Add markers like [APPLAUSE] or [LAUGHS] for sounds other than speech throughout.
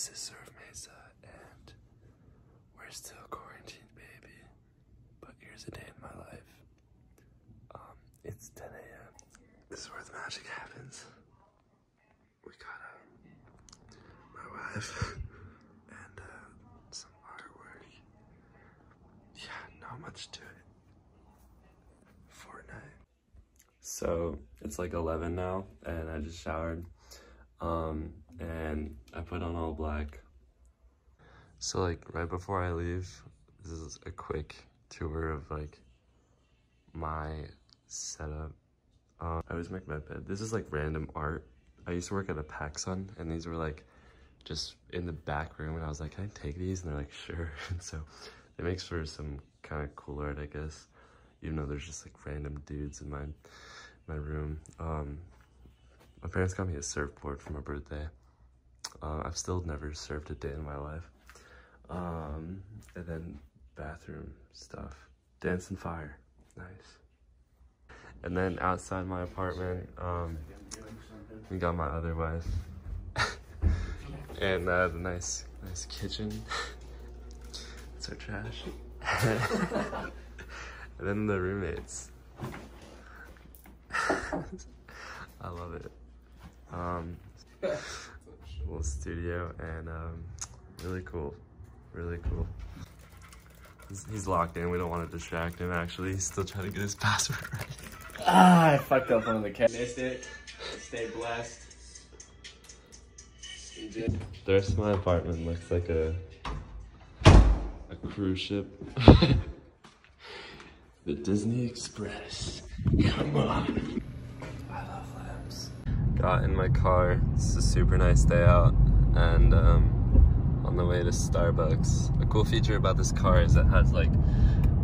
This is Surf Mesa, and we're still quarantined, baby. But here's a day in my life. Um, it's 10 a.m. This is where the magic happens. We got uh, my wife [LAUGHS] and uh, some artwork. Yeah, not much to it. Fortnite. So it's like 11 now, and I just showered. Um, and I put on all black. So like right before I leave, this is a quick tour of like my setup. Um, I always make my bed. This is like random art. I used to work at a PacSun, and these were like just in the back room, and I was like, can I take these? And they're like, sure. [LAUGHS] And so it makes for some kind of cool art, I guess. Even though there's just like random dudes in my my room. Um, my parents got me a surfboard for my birthday. Uh, I've still never surfed a day in my life. Um, and then bathroom stuff. Dance and fire. Nice. And then outside my apartment, um, we got my other wife. [LAUGHS] and uh, the nice, nice kitchen. [LAUGHS] so trash. [LAUGHS] and then the roommates. I love it. Um, little studio and um, really cool, really cool. He's, he's, locked in. We don't want to distract him. Actually, he's still trying to get his [LAUGHS] password right. Ah, I fucked up one of the cats. Missed it. Stay blessed. The rest of my apartment looks like a a cruise ship. [LAUGHS] the Disney Express. Come on. Got in my car. It's a super nice day out, and um, on the way to Starbucks. A cool feature about this car is it has like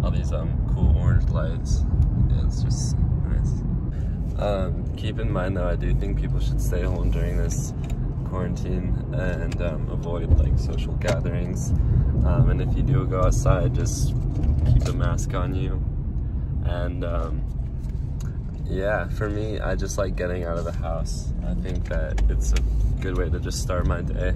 all these um cool orange lights. Yeah, it's just nice. Um, keep in mind though, I do think people should stay home during this quarantine and um, avoid like social gatherings. Um, and if you do go outside, just keep a mask on you. And um, yeah, for me, I just like getting out of the house. I think that it's a good way to just start my day.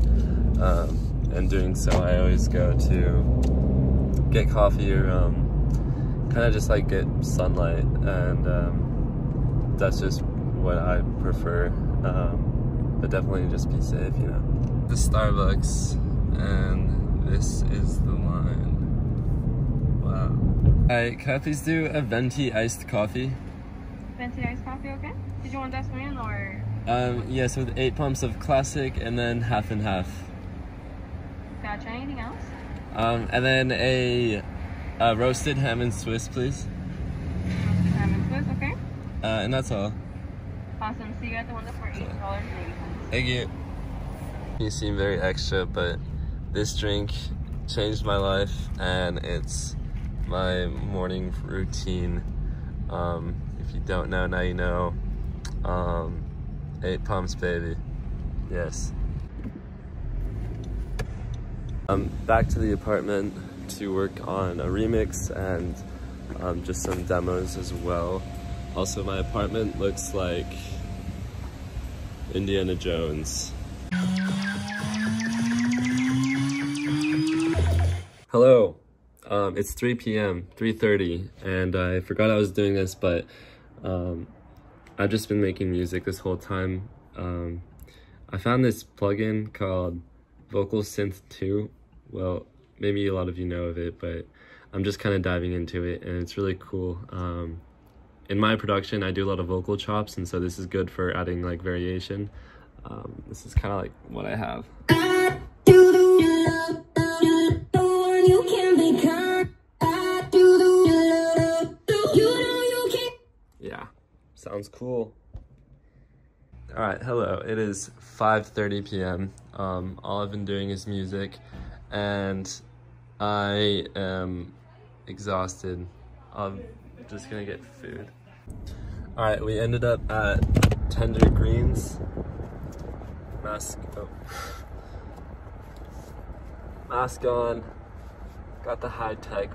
Um, and doing so, I always go to get coffee or um, kind of just like get sunlight. And um, that's just what I prefer. Um, but definitely just be safe, you know. The Starbucks, and this is the line. Wow. Alright, can I please do a venti iced coffee? Venti iced coffee, okay? Did you want that one or? Um, yes, with eight pumps of classic and then half and half. Gotcha. Anything else? Um, and then a, a roasted ham and Swiss, please. Roasted ham and Swiss, okay? Uh, and that's all. Awesome. So you got the one for eight dollars and eighty cents. Thank you. You seem very extra, but this drink changed my life, and it's my morning routine. Um, if you don't know, now you know. Um, eight pumps, baby. Yes. I'm back to the apartment to work on a remix and um, just some demos as well. Also, my apartment looks like Indiana Jones. Hello, um, it's 3 p.m., 3.30, and I forgot I was doing this, but um, I've just been making music this whole time. Um, I found this plugin called Vocal Synth 2. Well, maybe a lot of you know of it, but I'm just kind of diving into it, and it's really cool. Um, in my production, I do a lot of vocal chops, and so this is good for adding like variation. Um, this is kind of like what I have. Cool. All right, hello. It is 5.30 p.m. Um, all I've been doing is music, and I am exhausted. I'm just gonna get food. All right, we ended up at Tender Greens. Mask, oh. Mask on. Got the high tech.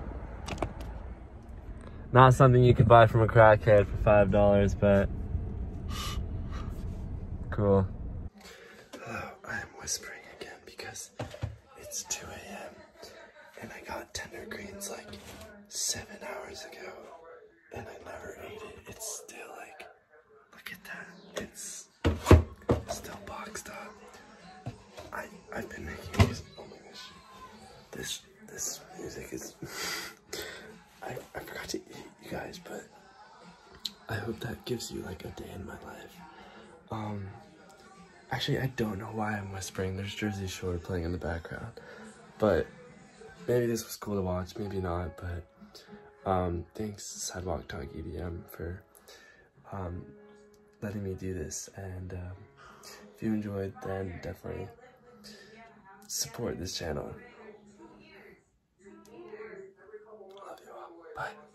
Not something you could buy from a crackhead for five dollars, but cool. Oh, Hello, I am whispering again because it's 2 a.m. and I got tender greens like seven hours ago and I never ate it. It's still like, look at that. It's still boxed up. I, I've been making these, oh my gosh. This, this music is, [LAUGHS] I, I forgot to eat you guys, but I hope that gives you like a day in my life. Um, actually, I don't know why I'm whispering. There's Jersey Shore playing in the background, but maybe this was cool to watch, maybe not. But um, thanks Sidewalk Talk EDM for um, letting me do this. And um, if you enjoyed, then definitely support this channel. Love you all. Bye.